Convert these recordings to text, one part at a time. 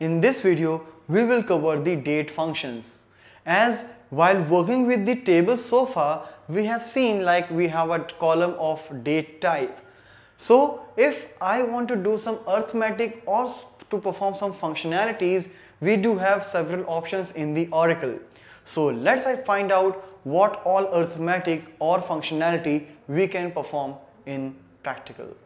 In this video, we will cover the date functions. As while working with the table so far, we have seen like we have a column of date type. So if I want to do some arithmetic or to perform some functionalities, we do have several options in the Oracle. So let's find out what all arithmetic or functionality we can perform in practical.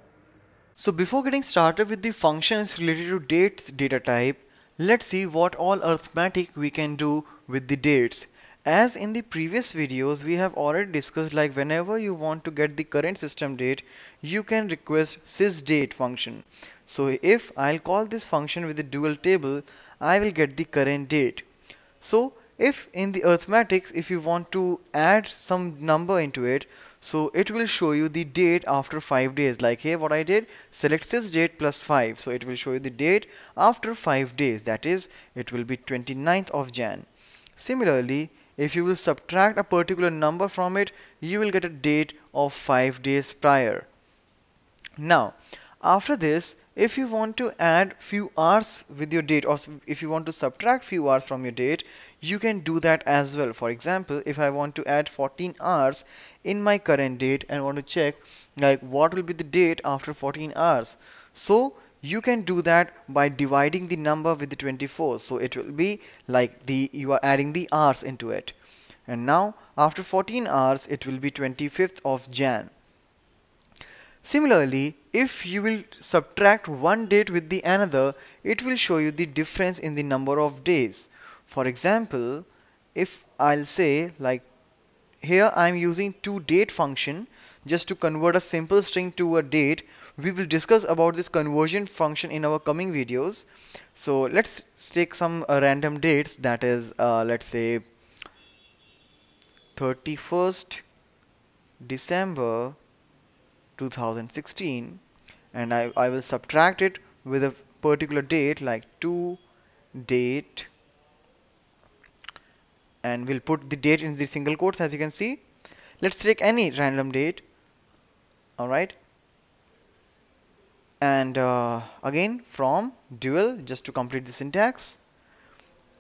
So before getting started with the functions related to dates data type, let's see what all arithmetic we can do with the dates. As in the previous videos we have already discussed like whenever you want to get the current system date you can request sysdate function. So if I'll call this function with the dual table I will get the current date. So if in the arithmetics if you want to add some number into it so it will show you the date after 5 days. Like here what I did select sysdate plus 5 so it will show you the date after 5 days. That is it will be 29th of Jan. Similarly if you will subtract a particular number from it you will get a date of 5 days prior. Now after this if you want to add few hours with your date or if you want to subtract few hours from your date you can do that as well. For example if I want to add 14 hours in my current date and want to check like what will be the date after 14 hours. So you can do that by dividing the number with the 24 so it will be like the you are adding the hours into it. And now after 14 hours it will be 25th of Jan Similarly, if you will subtract one date with the another, it will show you the difference in the number of days. For example, if I'll say like here I'm using to date function just to convert a simple string to a date. We will discuss about this conversion function in our coming videos. So let's take some uh, random dates that is uh, let's say 31st December 2016 and I, I will subtract it with a particular date like to date and we'll put the date in the single quotes as you can see. Let's take any random date alright and uh, again from dual just to complete the syntax.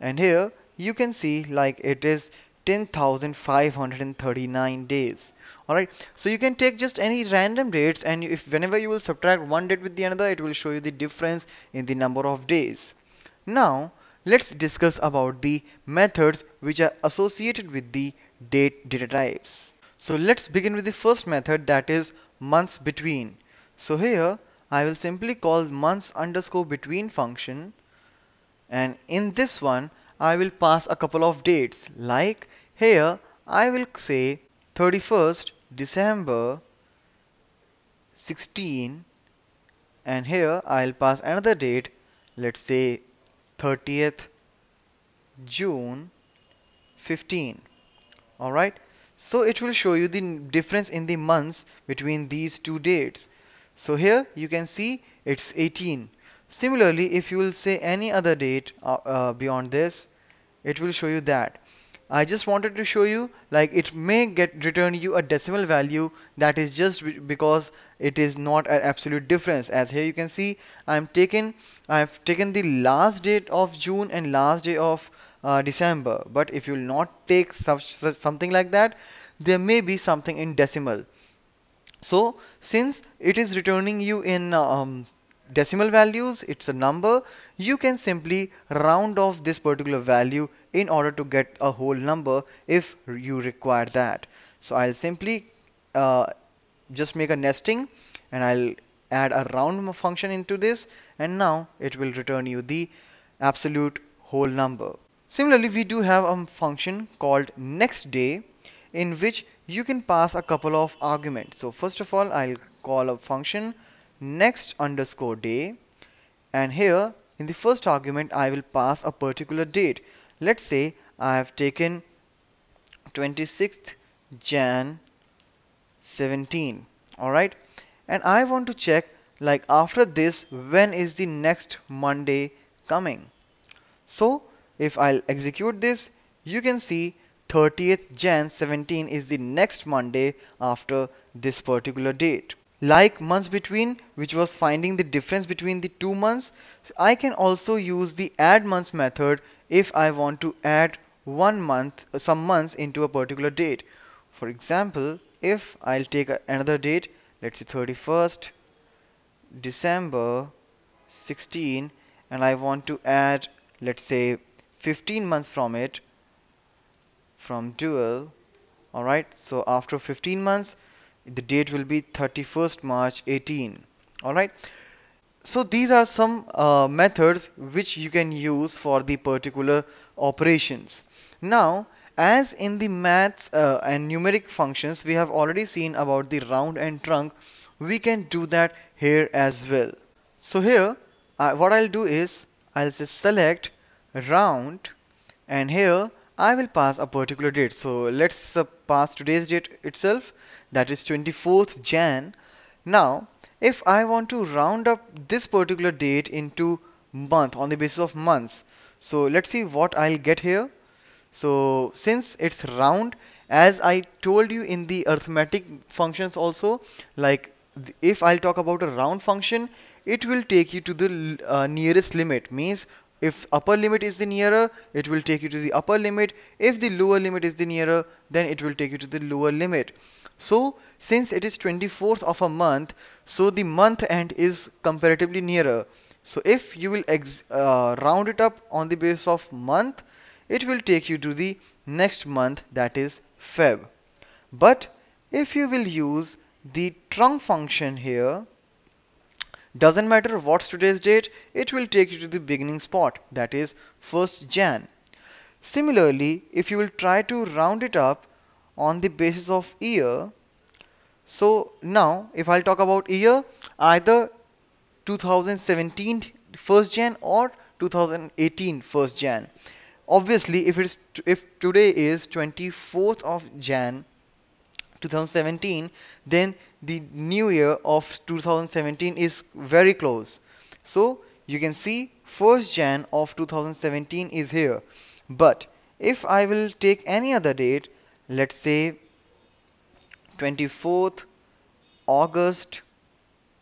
And here you can see like it is 10,539 days. Alright? So you can take just any random dates and if whenever you will subtract one date with the another it will show you the difference in the number of days. Now let's discuss about the methods which are associated with the date data types. So let's begin with the first method that is months between. So here I will simply call months underscore between function. And in this one I will pass a couple of dates. Like here I will say 31st December 16 and here I'll pass another date. Let's say 30th June 15 alright so it will show you the difference in the months between these two dates. So here you can see it's 18 similarly if you will say any other date uh, uh, beyond this it will show you that. I just wanted to show you like it may get return you a decimal value that is just because it is not an absolute difference. As here you can see I'm taken I've taken the last date of June and last day of uh, December. But if you will not take such, such something like that there may be something in decimal. So since it is returning you in um, decimal values it's a number you can simply round off this particular value in order to get a whole number if you require that. So I'll simply uh, just make a nesting and I'll add a round function into this and now it will return you the absolute whole number. Similarly we do have a function called next day in which you can pass a couple of arguments. So first of all I'll call a function next underscore day. And here in the first argument I will pass a particular date. Let's say I have taken 26th Jan 17 alright? And I want to check like after this when is the next Monday coming? So if I'll execute this you can see 30th Jan 17 is the next Monday after this particular date like months between which was finding the difference between the two months I can also use the add months method if I want to add one month uh, some months into a particular date. For example if I'll take another date let's say 31st December 16 and I want to add let's say 15 months from it from dual alright? So after 15 months the date will be 31st March 18 alright so these are some uh, methods which you can use for the particular operations. Now as in the maths uh, and numeric functions we have already seen about the round and trunc we can do that here as well. So here uh, what I'll do is I'll just select round and here I will pass a particular date. So let's uh, pass today's date itself. That is 24th Jan. Now if I want to round up this particular date into month on the basis of months so let's see what I'll get here. So since it's round as I told you in the arithmetic functions also like if I'll talk about a round function it will take you to the uh, nearest limit. Means if upper limit is the nearer it will take you to the upper limit. If the lower limit is the nearer then it will take you to the lower limit. So since it is 24th of a month so the month end is comparatively nearer. So if you will uh, round it up on the base of month it will take you to the next month that is Feb. But if you will use the trunc function here doesn't matter what's today's date it will take you to the beginning spot that is 1st Jan. Similarly if you will try to round it up on the basis of year so now if I'll talk about year either 2017 1st Jan or 2018 1st Jan. Obviously if it's if today is 24th of Jan 2017 then the new year of 2017 is very close. So you can see 1st Jan of 2017 is here. But if I will take any other date let's say 24th August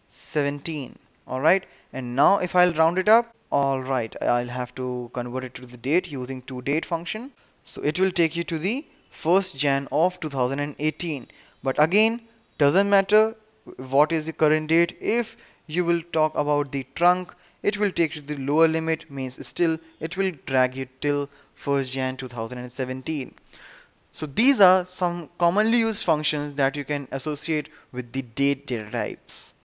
17 alright? And now if I'll round it up alright I'll have to convert it to the date using to date function. So it will take you to the 1st Jan of 2018 but again doesn't matter what is the current date if you will talk about the trunc it will take you to the lower limit means still it will drag you till 1st Jan 2017 so these are some commonly used functions that you can associate with the date data types